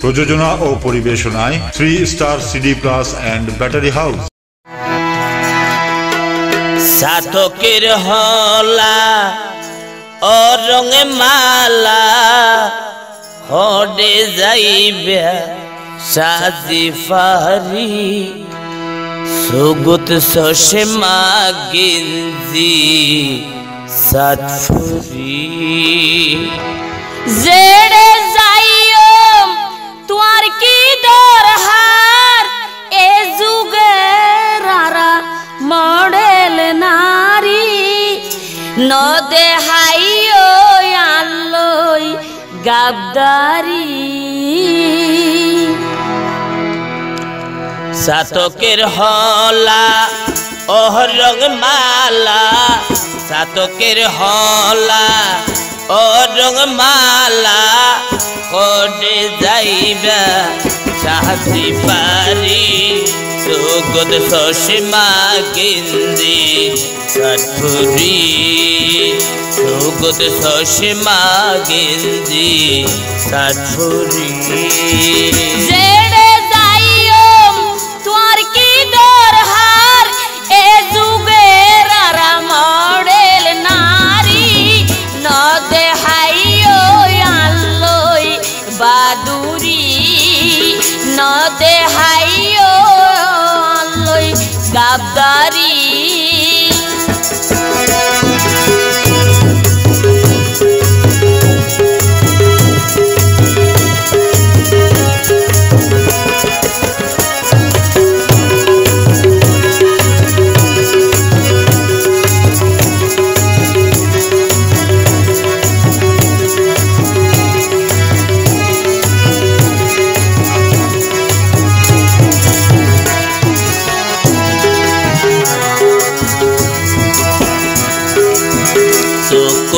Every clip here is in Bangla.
প্রযোজনা ও পরিবেশনায় three star CD plus and battery house সাতকের হলা ও রঙে মালা হডে যাইবে সাজি ফারি। সুগুত সসে মাগিনজি সাতফুরি জেড়ে কি দরহার এ যুগের আরা মডেল নারী। ন দেহাইও আনলই গাবদারি। সাতকের হলা, ওহ রং মালা সাতকের হলা ও রং মালা কোডে যাইবা সাহায্য পারি সুগত সসীমা গিন্দি সটফুরি সুগত সসীমা গিন্দি সটফুরি ন লই গাবদারি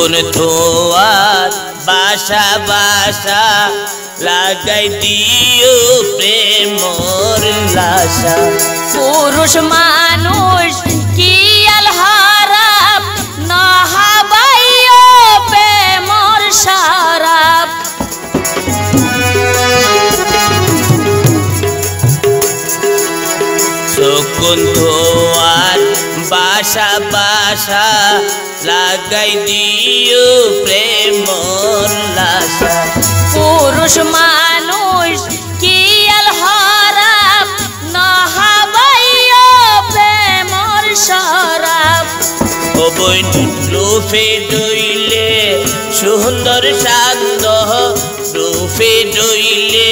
সুকুন ধোয়ার বাসা বাসা লাগাই দিও প্রেমর লাসা পুরুষ মানুষ কি আলহারাপ নহাবাইও প্রেমর সারাপ। বাসা বাসা লাগাই দিও প্রেমর লাসা পুরুষ মানুষ কি আলহারাপ নহাবাইও প্রেমর সারাপ ও বইন রূপে ডইলে সুন্দর শান্ত রূপে ডইলে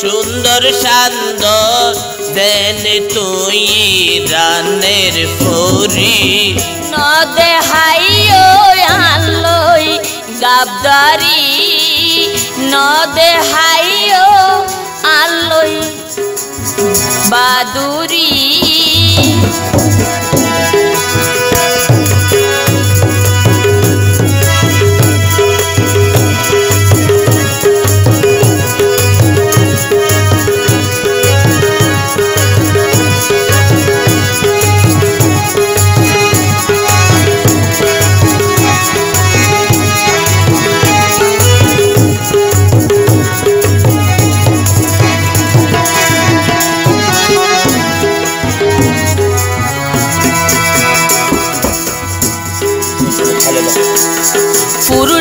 সুন্দর শান্ত দেন তুই রানের ফরি। ন দেহাইও আলোই গাবদারি। ন দেহাইও বাদু বাদুরি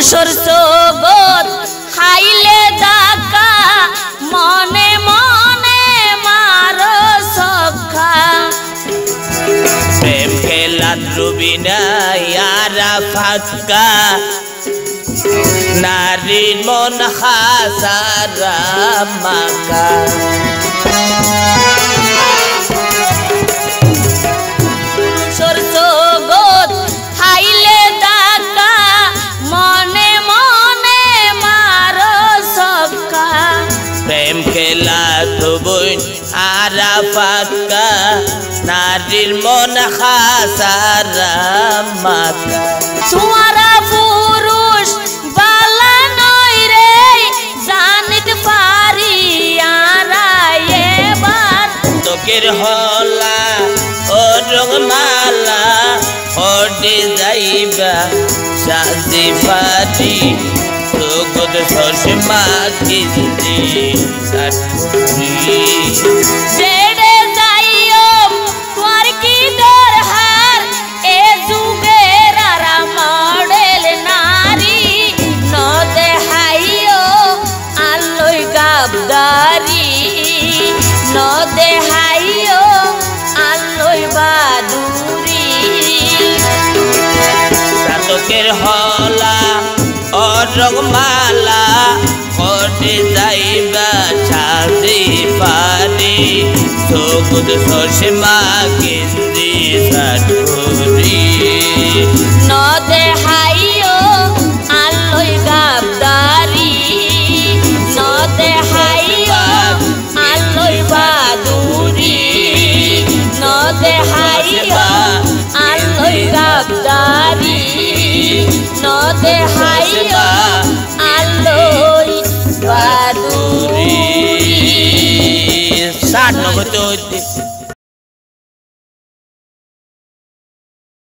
পুরুষর জগৎ খাইলে দাকা মনে মনে মার সখা। প্রেম খেলা রুবিনা ইয়ারা নারীর মন হাসারা মাকা হাসারা মাকা তোমারা পুরুষ বালা নই রে জানিত পারি আরা এবার। তোকের হলা ও রঙমালা হডে যাইবা সাজি পারি সুগত সসমা কিন্দি অরগমালা ঘটে যাইবা ছাদি পারি সবুজ সর্ষে মা কেন্দ্রি সাঠুরি ন দেহাইও আলোই গাবদারি। ন দেহাইও আলোই বাদুরি। ন দেহাইও আলোই গাবদারি। ন দেহাইও खुद